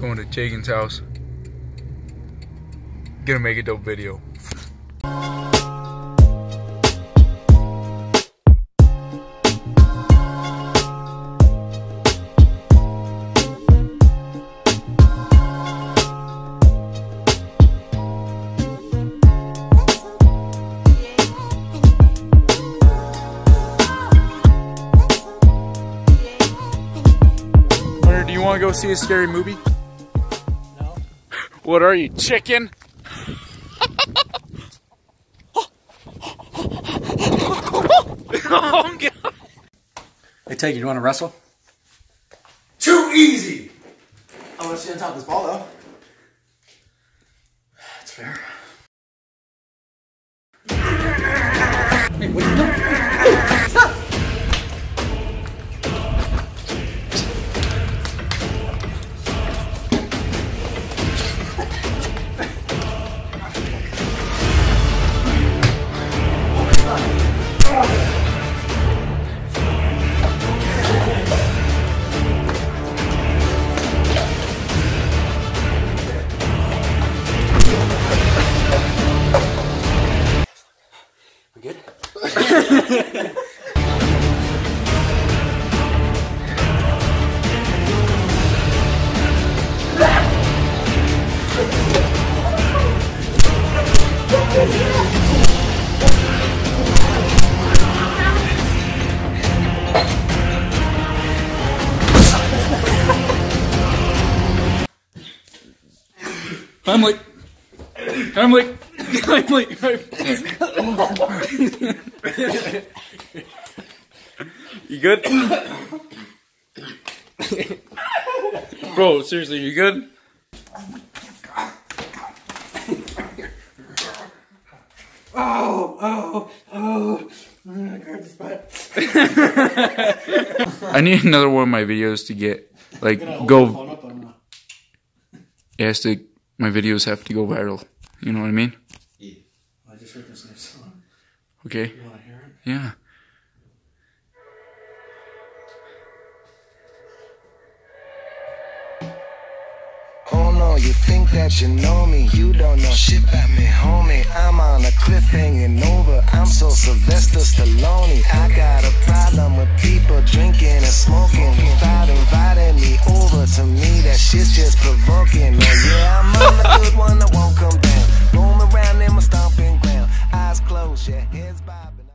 Going to Jagan's house. Gonna make a dope video. Do you want to go see a scary movie? No. What are you, chicken? oh, God. Hey, take you want to wrestle? Too easy! I want to see on top of this ball, though. That's fair. Hey, what are you doing? We good? I'm like, I'm like, I'm like, you good? Bro, seriously, you good? Oh, oh, oh. I grabbed the spot. I need another one of my videos to get, like, go, it has to, my videos have to go viral. You know what I mean? heard this new song. Okay. You want to hear it? Yeah. Oh no, you think that you know me? You don't know shit about me, homie. I'm on a cliff hanging over. I'm so Sylvester Stallone. I got a problem with people drinking and smoking. Without inviting me over to me, that shit's just provoking.